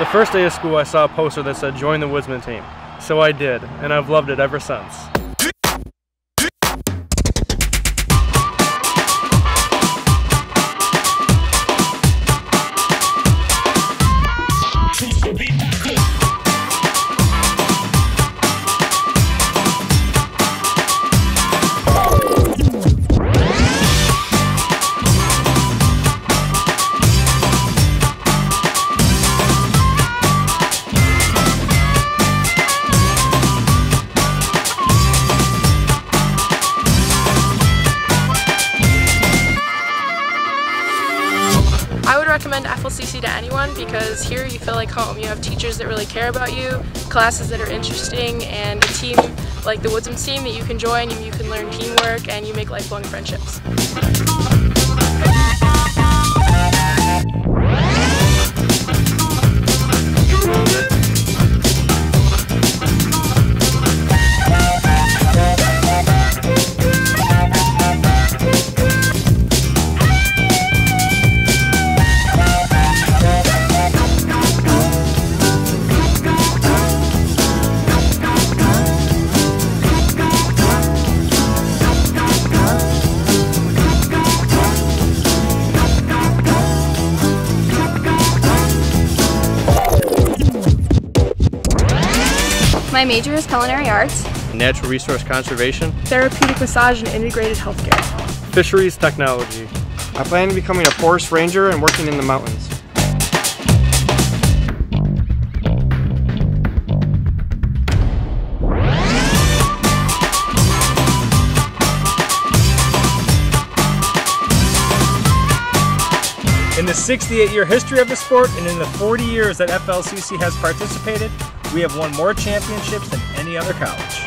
The first day of school, I saw a poster that said, join the Woodsman team. So I did, and I've loved it ever since. I would recommend FLCC to anyone because here you feel like home. You have teachers that really care about you, classes that are interesting, and a team like the Woodsman team that you can join and you can learn teamwork and you make lifelong friendships. My major is culinary arts. Natural resource conservation, Therapeutic massage and integrated healthcare. fisheries technology, I plan on becoming a forest ranger and working in the mountains. In the 68 year history of the sport and in the 40 years that FLCC has participated, we have won more championships than any other college.